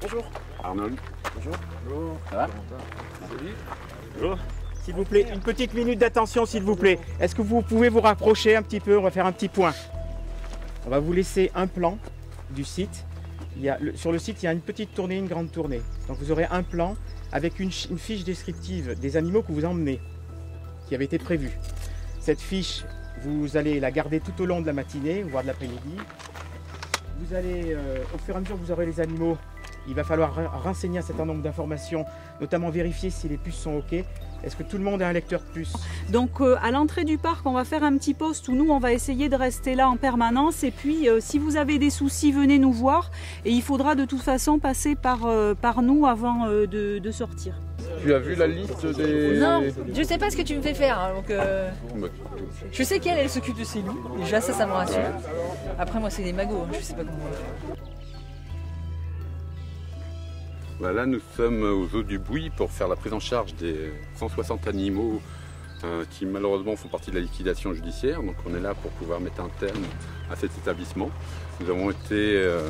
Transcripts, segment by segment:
Bonjour. Arnold. Bonjour. Bonjour. Ça va Bonjour. S'il vous plaît, une petite minute d'attention, s'il vous plaît. Est-ce que vous pouvez vous rapprocher un petit peu? On va faire un petit point. On va vous laisser un plan du site. Il y a, le- sur le site, il y a une petite tournée, une grande tournée. Donc vous aurez un plan avec une, une fiche descriptive des animaux que vous emmenez, qui avait été prévue. Cette fiche, vous allez la garder tout au long de la matinée, voire de l'après-midi. Vous allez, euh, au fur et à mesure que vous aurez les animaux, il va falloir re- renseigner un certain nombre d'informations, notamment vérifier si les puces sont OK. Est-ce que tout le monde a un lecteur puce Donc euh, à l'entrée du parc, on va faire un petit poste où nous, on va essayer de rester là en permanence. Et puis, euh, si vous avez des soucis, venez nous voir. Et il faudra de toute façon passer par, par nous avant de, de sortir. Tu as vu la liste des. Non, je sais pas ce que tu me fais faire. hein, donc, euh, je sais qu'elle, elle s'occupe de ses loups. Déjà, ça, ça me rassure. Après, moi, c'est des magots. hein, je sais pas comment. Bah là, nous sommes aux eaux du Bouy pour faire la prise en charge des 160 animaux euh, qui malheureusement font partie de la liquidation judiciaire. Donc on est là pour pouvoir mettre un terme à cet établissement. Nous avons été, euh,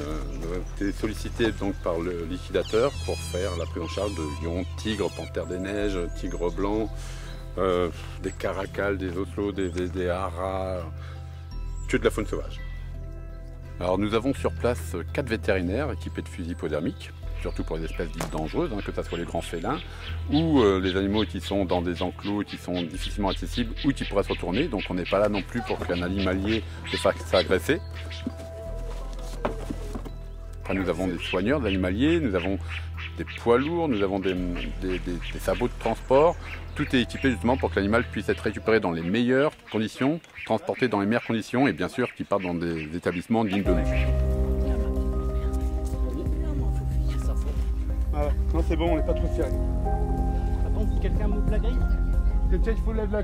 sollicités donc par le liquidateur pour faire la prise en charge de lions, tigres, panthères des neiges, tigres blancs, euh, des caracals, des oslos, des, des, des haras, que de la faune sauvage. Alors nous avons sur place quatre vétérinaires équipés de fusils hypodermiques surtout pour les espèces dites dangereuses, hein, que ce soit les grands félins ou euh, les animaux qui sont dans des enclos, qui sont difficilement accessibles ou qui pourraient se retourner. Donc on n'est pas là non plus pour qu'un animalier se fasse agresser. Après, nous avons des soigneurs d'animaliers, nous avons des poids lourds, nous avons des, des- sabots de transport. Tout est équipé justement pour que l'animal puisse être récupéré dans les meilleures conditions, transporté dans les meilleures conditions et bien sûr qu'il parte dans des établissements dignes de nous. Non, c'est bon, on n'est pas trop serré. Quelqu'un m'ouvre la grille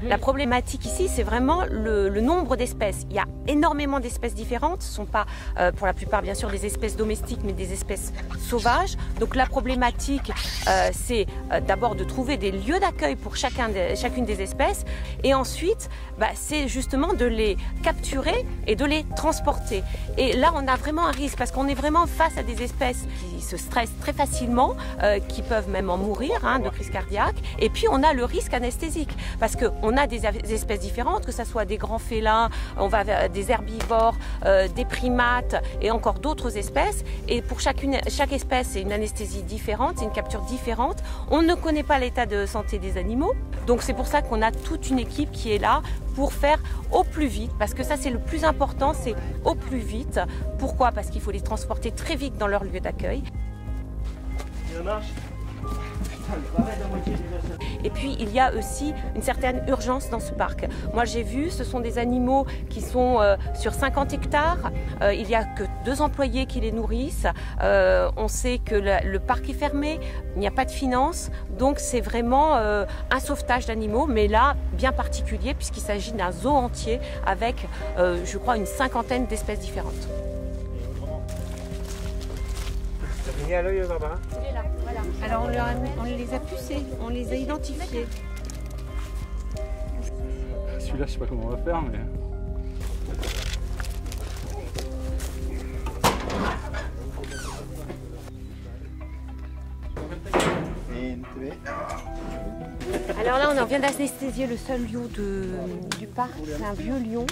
la problématique ici, c'est vraiment le, nombre d'espèces. Il y a énormément d'espèces différentes. Ce ne sont pas, euh, pour la plupart, bien sûr, des espèces domestiques, mais des espèces sauvages. Donc la problématique, euh, c'est euh, d'abord de trouver des lieux d'accueil pour chacun chacune des espèces. Et ensuite, bah, c'est justement de les capturer et de les transporter. Et là, on a vraiment un risque parce qu'on est vraiment face à des espèces qui se stressent très facilement, qui peuvent même en mourir hein, de crise cardiaque. Et puis, on a le risque anesthésique parce qu'on a des espèces différentes, que ce soit des grands félins, on va des herbivores, euh, des primates et encore d'autres espèces. Et pour chacune, chaque espèce, c'est une anesthésie différente, c'est une capture différente. On ne connaît pas l'état de santé des animaux. Donc c'est pour ça qu'on a toute une équipe qui est là pour faire au plus vite, parce que ça c'est le plus important, c'est au plus vite. Pourquoi? Parce qu'il faut les transporter très vite dans leur lieu d'accueil. Marche Et puis il y a aussi une certaine urgence dans ce parc. Moi j'ai vu, ce sont des animaux qui sont euh, sur 50 hectares. Euh, il n'y a que deux employés qui les nourrissent. Euh, on sait que la- le parc est fermé, il n'y a pas de finances. Donc c'est vraiment euh, un sauvetage d'animaux, mais là bien particulier puisqu'il s'agit d'un zoo entier avec, euh, je crois, une cinquantaine d'espèces différentes. T'as mis à Alors on, on les a pucés, on les a identifiés. Celui-là, je sais pas comment on va faire, mais. Alors là, on en vient d'anesthésier le seul lion de- du parc, c'est un vieux lion.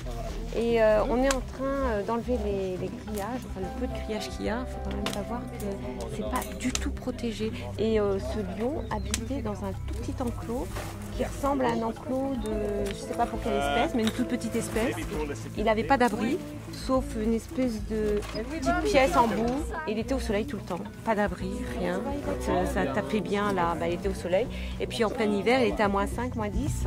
Et euh, on est en train euh, d'enlever les, les grillages, enfin le peu de grillage qu'il y a. Il faut quand même savoir que c'est pas du tout protégé. Et euh, ce lion habitait dans un tout petit enclos qui ressemble à un enclos de, je sais pas pour quelle espèce, mais une toute petite espèce. Il n'avait pas d'abri, sauf une espèce de petite pièce en bout. Il était au soleil tout le temps, pas d'abri, rien. Ça tapait bien là, bah, il était au soleil. Et puis en plein hiver, il était à moins 5, moins 10.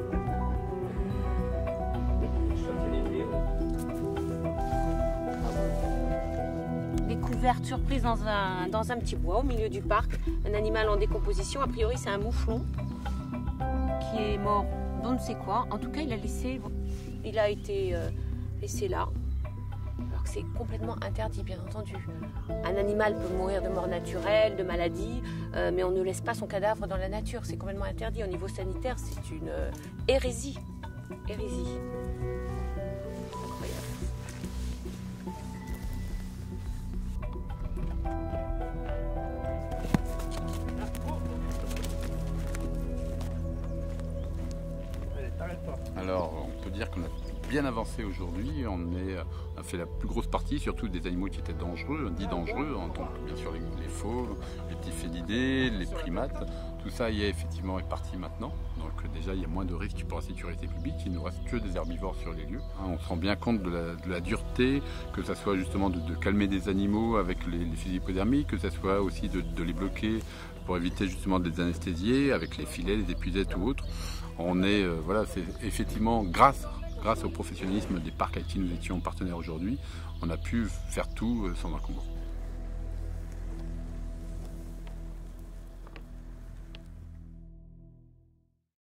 alerte surprise dans un, dans un petit bois au milieu du parc. Un animal en décomposition. A priori, c'est un mouflon qui est mort d'on ne sait quoi. En tout cas, il a, laissé, il a été euh, laissé là. Alors que c'est complètement interdit, bien entendu. Un animal peut mourir de mort naturelle, de maladie, euh, mais on ne laisse pas son cadavre dans la nature. C'est complètement interdit. Au niveau sanitaire, c'est une euh, hérésie. Hérésie. Alors, on peut dire qu'on a bien avancé aujourd'hui. On, est, on a fait la plus grosse partie, surtout des animaux qui étaient dangereux, dits dangereux, hein, donc bien sûr les, fauves, les petits félidés, les primates. Tout ça y est effectivement parti maintenant. Donc déjà, il y a moins de risques pour la sécurité publique. Il ne nous reste que des herbivores sur les lieux. Hein, on se rend bien compte de la, dureté, que ce soit justement de, calmer des animaux avec les, fusils hypodermiques, que ce soit aussi de les bloquer pour éviter justement de les anesthésier avec les filets, les épuisettes ou autres. On est, euh, voilà, c'est effectivement grâce, grâce au professionnalisme des parcs avec qui nous étions partenaires aujourd'hui, on a pu faire tout euh, sans encombre.